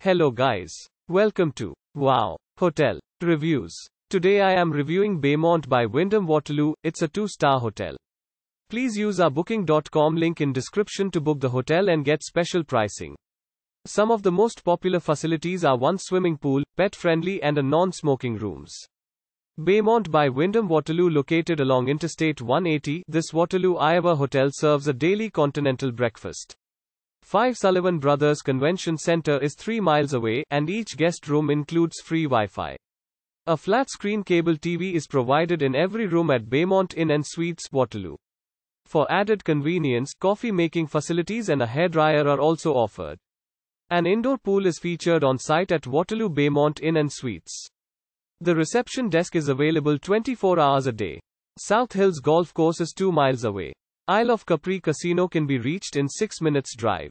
Hello guys. Welcome to Wow Hotel Reviews. Today I am reviewing Baymont by Wyndham Waterloo. It's a 2-star hotel. Please use our booking.com link in description to book the hotel and get special pricing. Some of the most popular facilities are one swimming pool, pet friendly and a non-smoking rooms. Baymont by Wyndham Waterloo located along Interstate 180, this Waterloo, Iowa hotel serves a daily continental breakfast. 5 Sullivan Brothers Convention Center is 3 miles away, and each guest room includes free Wi-Fi. A flat-screen cable TV is provided in every room at Baymont Inn and Suites, Waterloo. For added convenience, coffee-making facilities and a hairdryer are also offered. An indoor pool is featured on site at Waterloo Baymont Inn and Suites. The reception desk is available 24 hours a day. South Hills Golf Course is 2 miles away. Isle of Capri Casino can be reached in 6 minutes drive.